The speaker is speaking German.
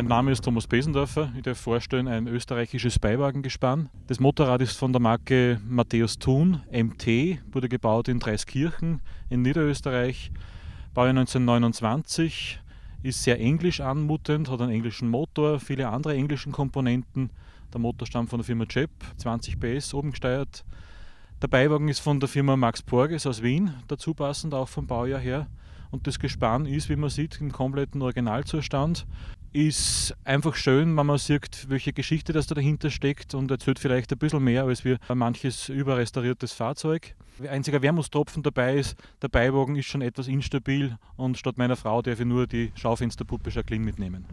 Mein Name ist Thomas Besendorfer. Ich darf vorstellen ein österreichisches Beiwagengespann. Das Motorrad ist von der Marke Matthäus Thun MT, wurde gebaut in Dreiskirchen in Niederösterreich. Baujahr 1929, ist sehr englisch anmutend, hat einen englischen Motor, viele andere englischen Komponenten. Der Motor stammt von der Firma Jep, 20 PS oben gesteuert. Der Beiwagen ist von der Firma Max Porges aus Wien, dazu passend auch vom Baujahr her. Und das Gespann ist, wie man sieht, im kompletten Originalzustand ist einfach schön, wenn man sieht, welche Geschichte das da dahinter steckt und erzählt vielleicht ein bisschen mehr als wie manches überrestauriertes Fahrzeug. Einziger Wermutstropfen dabei ist, der Beiwagen ist schon etwas instabil und statt meiner Frau darf ich nur die Schaufensterpuppe Jacqueline mitnehmen.